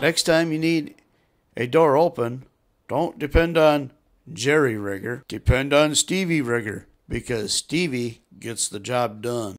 Next time you need a door open, don't depend on Jerry Rigger. Depend on Stevie Rigger because Stevie gets the job done.